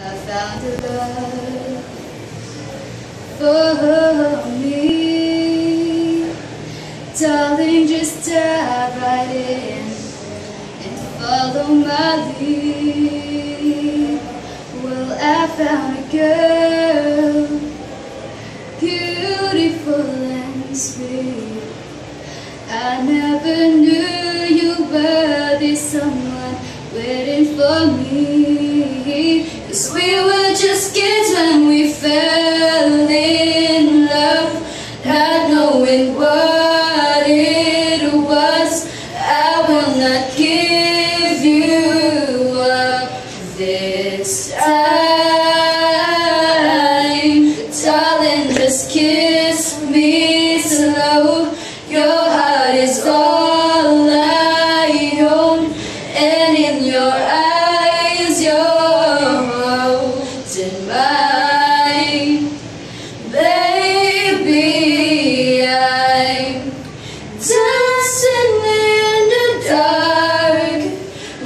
I found a love for me. Darling, just dive right in and follow my lead. Well, I found a girl, beautiful and sweet. I never knew you were this someone waiting for me. Cause we were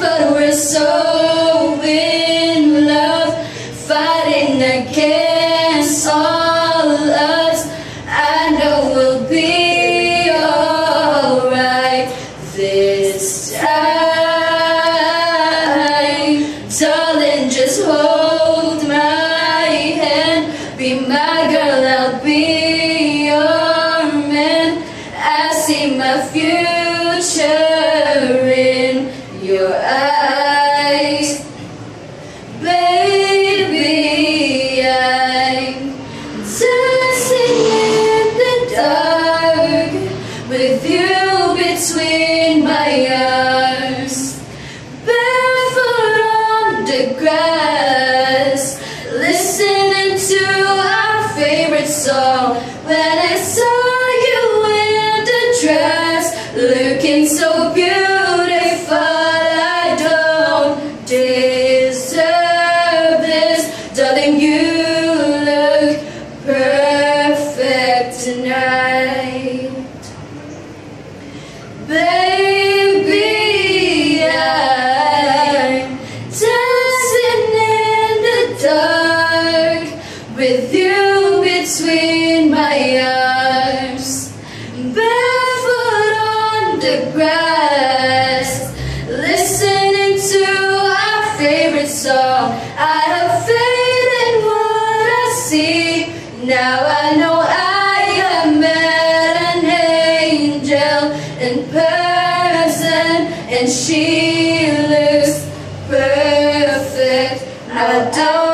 But we're so in love, fighting against all odds. I know we'll be alright this time. Darling, just hold my hand, be my girl, I'll be your man. I see my future your eyes. Between my arms, barefoot on the grass, listening to our favorite song. I have faith in what I see. Now I know I have met an angel in person, and she looks perfect. I don't